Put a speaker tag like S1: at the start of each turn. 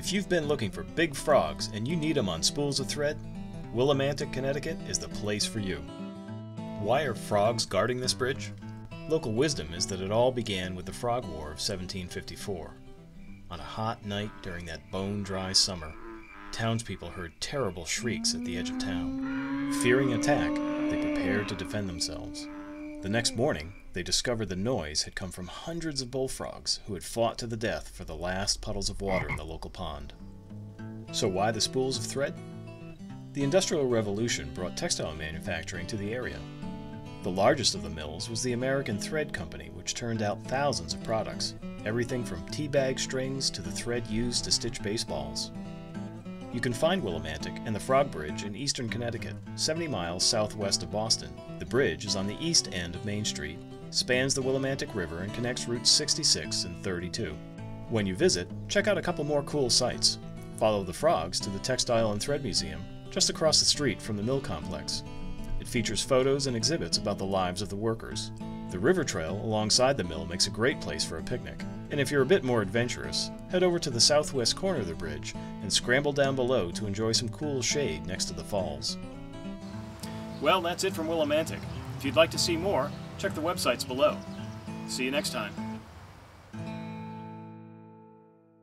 S1: If you've been looking for big frogs and you need them on spools of thread, Willimantic, Connecticut is the place for you. Why are frogs guarding this bridge? Local wisdom is that it all began with the Frog War of 1754. On a hot night during that bone dry summer, townspeople heard terrible shrieks at the edge of town. Fearing attack, they prepared to defend themselves. The next morning, they discovered the noise had come from hundreds of bullfrogs who had fought to the death for the last puddles of water in the local pond. So, why the spools of thread? The Industrial Revolution brought textile manufacturing to the area. The largest of the mills was the American Thread Company, which turned out thousands of products, everything from tea bag strings to the thread used to stitch baseballs. You can find Willimantic and the Frog Bridge in eastern Connecticut, 70 miles southwest of Boston. The bridge is on the east end of Main Street, spans the Willimantic River, and connects routes 66 and 32. When you visit, check out a couple more cool sites. Follow the frogs to the Textile and Thread Museum, just across the street from the mill complex. It features photos and exhibits about the lives of the workers. The river trail alongside the mill makes a great place for a picnic. And if you're a bit more adventurous, head over to the southwest corner of the bridge and scramble down below to enjoy some cool shade next to the falls. Well, that's it from Willimantic. If you'd like to see more, check the websites below. See you next time.